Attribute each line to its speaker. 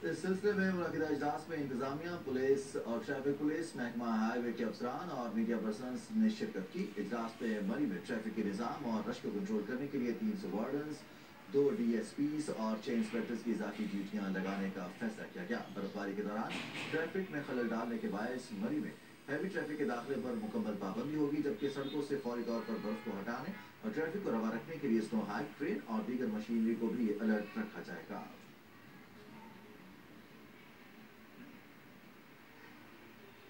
Speaker 1: इस सिलसिले में मुनदा इजलास में इंतजामिया, पुलिस और ट्रैफ़िक पुलिस, महकमा हाईवे के अफसरान और मीडिया पर्सन ने शिरकत की। इजलास में मरी में ट्रैफ़िक के निज़ाम और रश को कंट्रोल करने के लिए तीन सौ वार्डन दो डीएसपीस और छह इंस्पेक्टर्स की इजाफी ड्यूटियाँ लगाने का फैसला किया गया। बर्फबारी के दौरान ट्रैफ़िक में खलल डालने के बायस मरी में हैवी ट्रैफ़िक के दाखिले पर मुकम्मल पाबंदी होगी, जबकि सड़कों से फौरी तौर पर बर्फ़ को हटाने और ट्रैफ़िक को रवा रखने के लिए स्नो हाइक ट्रेन और दीगर मशीनरी को भी अलर्ट रखा जाएगा।